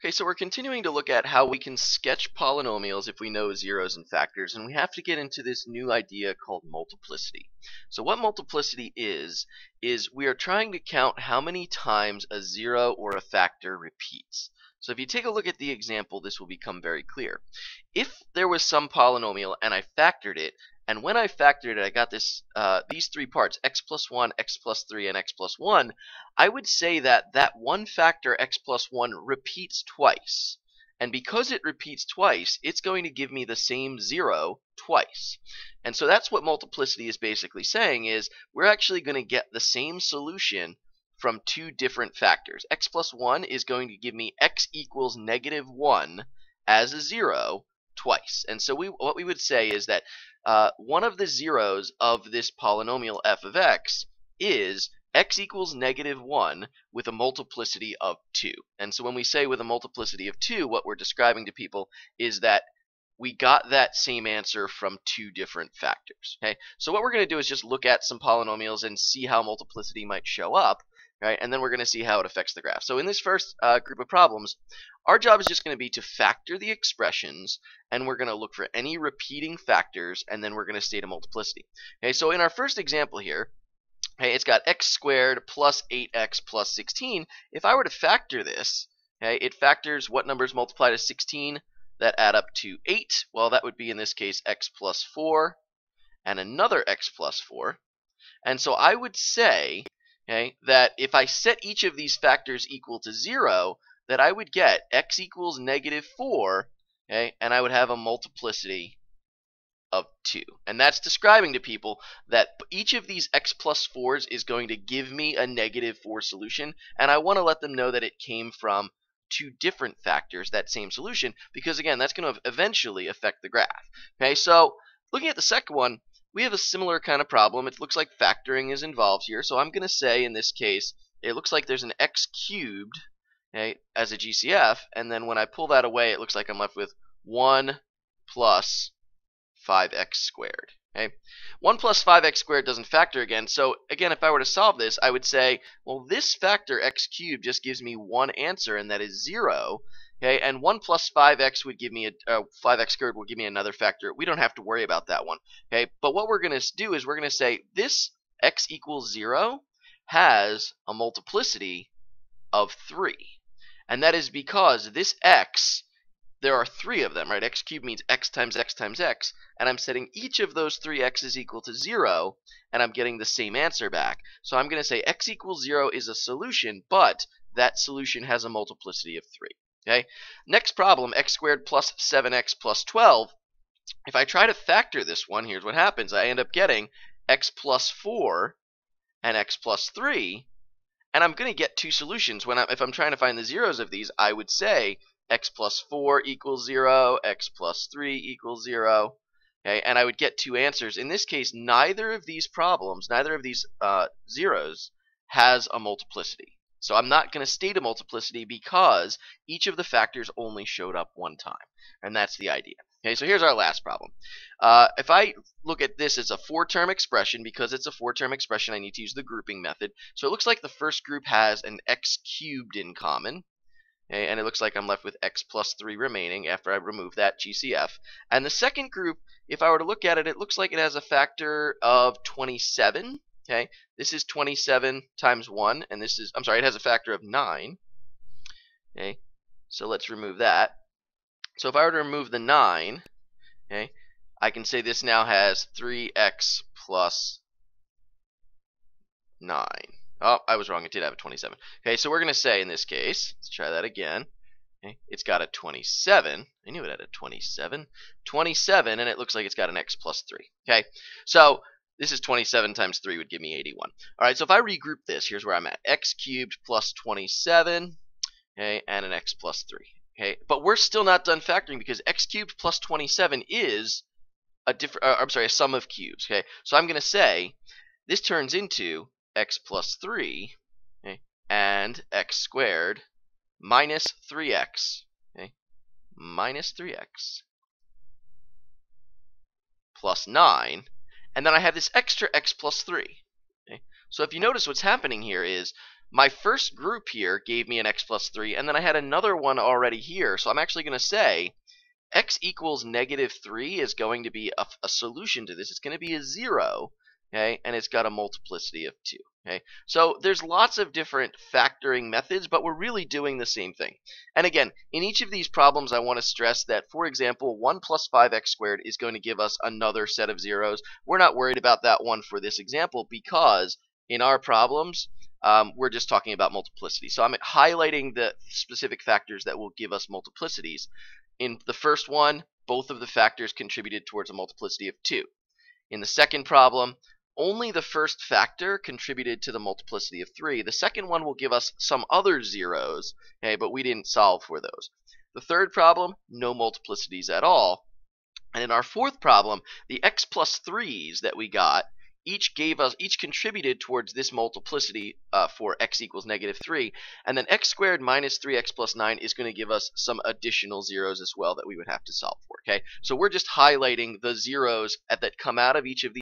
Okay, so we're continuing to look at how we can sketch polynomials if we know zeros and factors, and we have to get into this new idea called multiplicity. So what multiplicity is, is we are trying to count how many times a zero or a factor repeats. So if you take a look at the example, this will become very clear. If there was some polynomial and I factored it, and when I factored it, I got this uh, these three parts, x plus 1, x plus 3, and x plus 1. I would say that that one factor, x plus 1, repeats twice. And because it repeats twice, it's going to give me the same 0 twice. And so that's what multiplicity is basically saying is we're actually going to get the same solution from two different factors. x plus 1 is going to give me x equals negative 1 as a 0 twice. And so we what we would say is that uh, one of the zeros of this polynomial f of x is x equals negative 1 with a multiplicity of 2. And so when we say with a multiplicity of 2, what we're describing to people is that we got that same answer from two different factors. Okay, So what we're going to do is just look at some polynomials and see how multiplicity might show up right? And then we're going to see how it affects the graph. So in this first uh, group of problems, our job is just going to be to factor the expressions, and we're going to look for any repeating factors, and then we're going to state a multiplicity. Okay, so in our first example here, okay, it's got x squared plus 8x plus 16. If I were to factor this, okay, it factors what numbers multiply to 16 that add up to 8. Well, that would be in this case x plus 4 and another x plus 4. And so I would say okay, that if I set each of these factors equal to 0, that I would get x equals negative 4, okay, and I would have a multiplicity of 2. And that's describing to people that each of these x plus 4s is going to give me a negative 4 solution, and I want to let them know that it came from two different factors, that same solution, because again, that's going to eventually affect the graph. Okay, so looking at the second one, we have a similar kind of problem. It looks like factoring is involved here. So I'm going to say in this case, it looks like there's an x cubed okay, as a GCF. And then when I pull that away, it looks like I'm left with 1 plus 5x squared. Okay? 1 plus 5x squared doesn't factor again. So again, if I were to solve this, I would say, well, this factor x cubed just gives me one answer, and that is 0. Okay, and 1 plus 5x would give me a uh, 5x squared will give me another factor. We don't have to worry about that one. Okay, but what we're going to do is we're going to say this x equals 0 has a multiplicity of 3. And that is because this x, there are three of them, right? x cubed means x times x times x, and I'm setting each of those three x's equal to 0, and I'm getting the same answer back. So I'm going to say x equals 0 is a solution, but that solution has a multiplicity of 3. Okay. Next problem, x squared plus 7x plus 12. If I try to factor this one, here's what happens. I end up getting x plus 4 and x plus 3. And I'm going to get two solutions. When I'm, If I'm trying to find the zeros of these, I would say x plus 4 equals 0, x plus 3 equals 0. Okay, and I would get two answers. In this case, neither of these problems, neither of these uh, zeros has a multiplicity. So I'm not going to state a multiplicity because each of the factors only showed up one time. And that's the idea. Okay, so here's our last problem. Uh, if I look at this as a four-term expression, because it's a four-term expression, I need to use the grouping method. So it looks like the first group has an x cubed in common. Okay, and it looks like I'm left with x plus 3 remaining after I remove that GCF. And the second group, if I were to look at it, it looks like it has a factor of 27. Okay, this is 27 times 1, and this is, I'm sorry, it has a factor of 9. Okay, so let's remove that. So if I were to remove the 9, okay, I can say this now has 3x plus 9. Oh, I was wrong. It did have a 27. Okay, so we're going to say in this case, let's try that again. Okay, it's got a 27. I knew it had a 27. 27, and it looks like it's got an x plus 3. Okay, so this is 27 times 3 would give me 81. All right, so if I regroup this, here's where I'm at. x cubed plus 27, okay, and an x plus 3. Okay, but we're still not done factoring because x cubed plus 27 is a different, uh, I'm sorry, a sum of cubes. Okay, so I'm going to say this turns into x plus 3 okay, and x squared minus 3x. Okay, eh, minus 3x plus 9 and then I have this extra x plus 3. Okay? So if you notice what's happening here is my first group here gave me an x plus 3, and then I had another one already here. So I'm actually going to say x equals negative 3 is going to be a, a solution to this. It's going to be a 0, okay, and it's got a multiplicity of 2. Okay, so there's lots of different factoring methods, but we're really doing the same thing. And again, in each of these problems, I want to stress that, for example, 1 plus 5x squared is going to give us another set of zeros. We're not worried about that one for this example because in our problems, um, we're just talking about multiplicity. So I'm highlighting the specific factors that will give us multiplicities. In the first one, both of the factors contributed towards a multiplicity of 2. In the second problem, only the first factor contributed to the multiplicity of 3. The second one will give us some other zeros, okay, but we didn't solve for those. The third problem, no multiplicities at all. And in our fourth problem, the x plus 3's that we got each gave us each contributed towards this multiplicity uh, for x equals negative 3 and then x squared minus 3x plus 9 is going to give us some additional zeros as well that we would have to solve for okay so we're just highlighting the zeros that come out of each of these